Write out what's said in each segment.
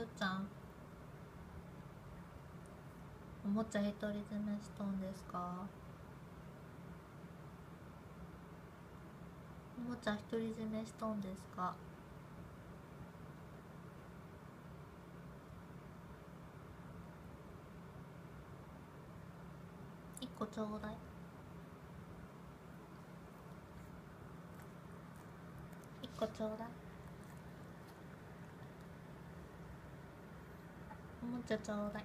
ーちゃん。おもちゃ独り占めしとんですか？おもちゃ独り占めしとんですか？一個ちょうだい。一個ちょうだい。もちゃちょうだい。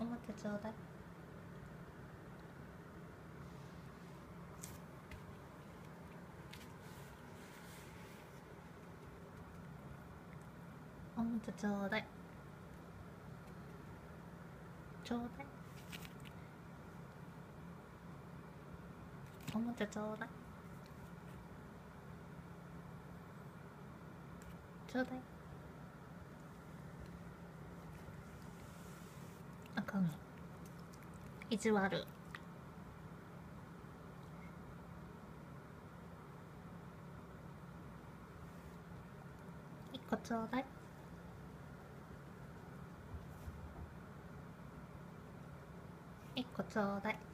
おもちゃちょうだい。おもちゃちょうだい。ちょうだい。おもちゃちょうだい。ちょうだい。あかん意地悪一個ちょうだい。一個ちょうだい。